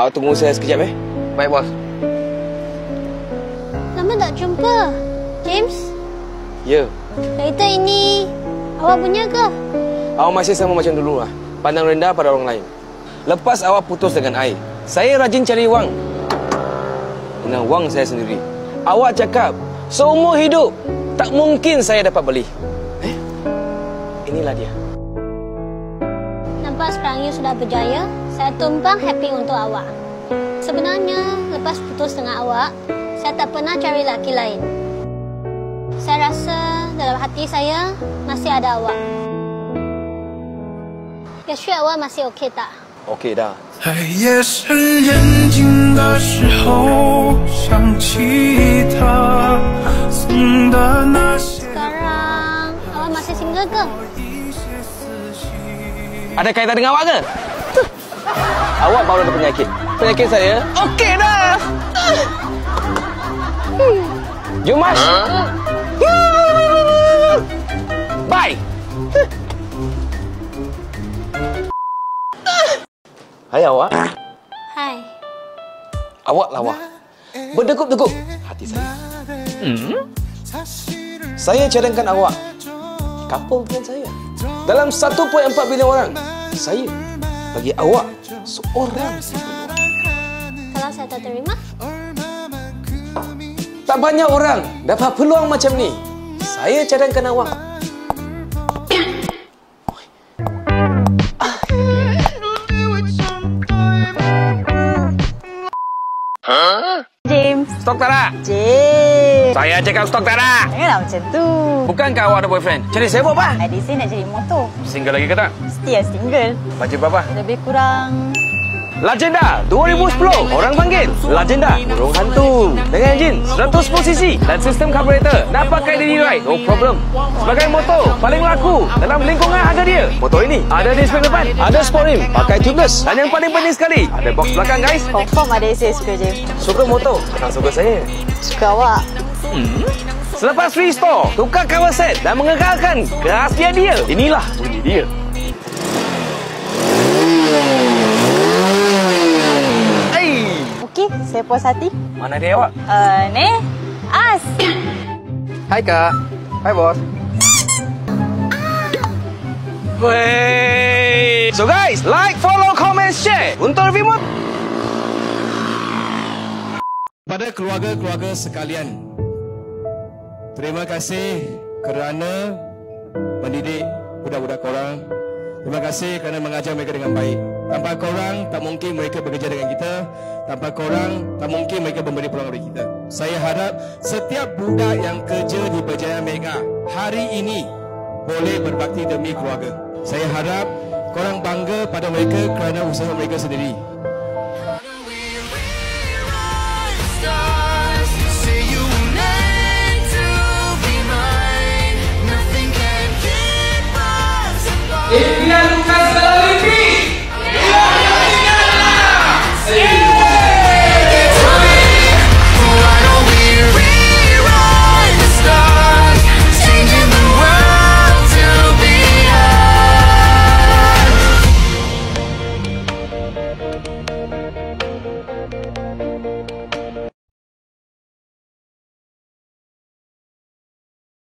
Awak tunggu saya sekejap eh. Baik, bos. Lama tak jumpa. James, Ya. kereta ini awak punya ke? Awak masih sama macam dulu lah. Pandang rendah pada orang lain. Lepas awak putus dengan I, saya rajin cari wang. Dengan wang saya sendiri. Awak cakap, seumur hidup, tak mungkin saya dapat beli. Eh, inilah dia Nampak sekarang you sudah berjaya. Saya tumpang happy untuk awak. Sebenarnya, lepas putus dengan awak, saya tak pernah cari lelaki lain. Saya rasa dalam hati saya masih ada awak. Ya, sure awak masih okey tak? Okey dah. 在夜深人静的时候，想起他送的那些 Sekarang, awak masih single ke? Ada kaitan dengan awak ke? awak baru ada penyakit. Penyakit saya. Okey dah. Jumas. Ha? Bye. Hai awak. Hai. Awak lah, lawa. Berdegup-degup hati saya. Hmm? Saya cadangkan awak. Kapal dengan saya. Dalam 1.4 bilion orang saya bagi awak seorang. Kalau saya tak terima, Tak banyak orang dapat peluang macam ni. Saya cadangkan awak. James. Stok tak nak? James. Saya cakap stok tak nak. Janganlah macam tu. Bukankah awak ada boyfriend? Cari sibuk apa? Adik saya nak jadi motor. Single lagi ke tak? Mesti single. Baca berapa? Lebih kurang... Legenda 2010 Orang panggil Legenda Burung hantu. Dengan enjin 110cc Dan sistem karburator Nak pakai daily ride No problem. Sebagai motor Paling laku Dalam lingkungan harga dia. Motor ini Ada display depan Ada sport rim Pakai tubeless. Dan yang paling penting sekali Ada box belakang guys. Confirm adik saya suka James. Suka motor Tak suka saya. Suka awak. Selepas free store Tukar cover set Dan mengekalkan Keaslian dia. Inilah bunyi dia Hey, Okey, saya puas hati. Mana dia awak? Uh, ni, As. Hai kak. Hai bos. Wey. So guys, like, follow, comment, share untuk review mod. Pada keluarga-keluarga sekalian, terima kasih kerana mendidik budak-budak korang. Terima kasih kerana mengajar mereka dengan baik. Tanpa korang, tak mungkin mereka bekerja dengan kita. Tanpa korang, tak mungkin mereka memberi peluang kepada kita. Saya harap setiap budak yang kerja di Berjaya Mega hari ini boleh berbakti demi keluarga. Saya harap korang bangga pada mereka kerana usaha mereka sendiri. Say